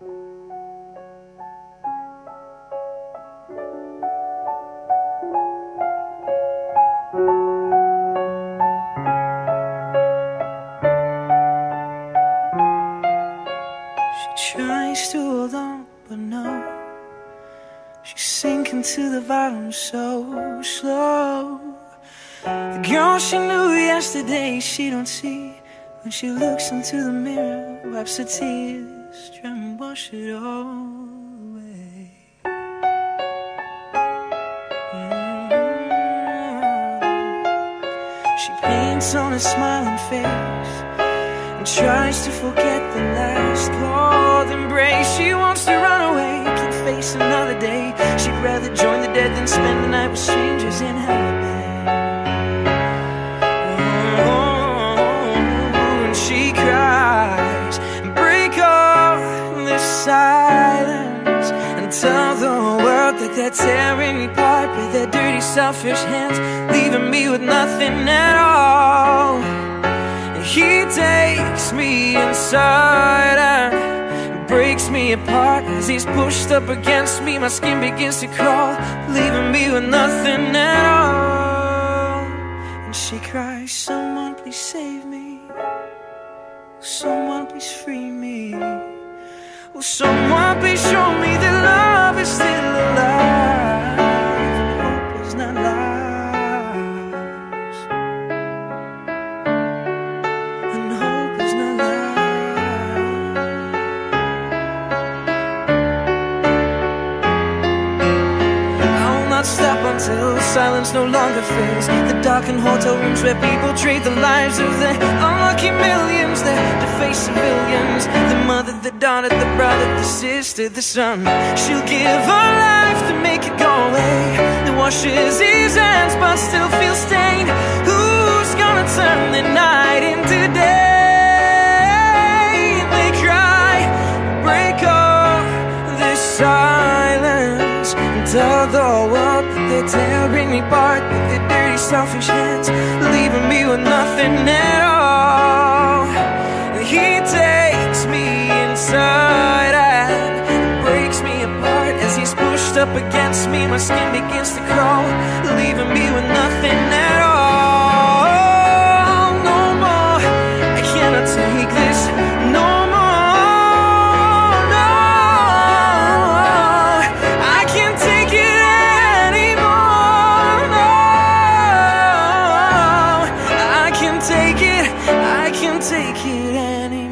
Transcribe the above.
She tries to hold on, but no. She's sinking to the bottom so slow. The girl she knew yesterday, she don't see. When she looks into the mirror, wipes her tears, try and wash it all away. Mm. She paints on a smiling face and tries to forget the last cold embrace. She wants to run away, can't face another day. She'd rather join the dead than spend the night with strangers in hell. They're tearing me apart with their dirty, selfish hands, leaving me with nothing at all. And He takes me inside and breaks me apart as he's pushed up against me. My skin begins to crawl, leaving me with nothing at all. And she cries, Someone please save me. Someone please free until silence no longer fills the darkened hotel rooms where people trade the lives of the unlucky millions, the defaced civilians, the mother, the daughter, the brother, the sister, the son. She'll give her life to make it go away. That washes his hands but still feels stained. Who's gonna turn the night into day? They cry, break all this silence tell the world they're tearing me apart with their dirty, selfish hands, leaving me with nothing at all. He takes me inside and breaks me apart as he's pushed up against me. My skin begins I can't take it. Anymore.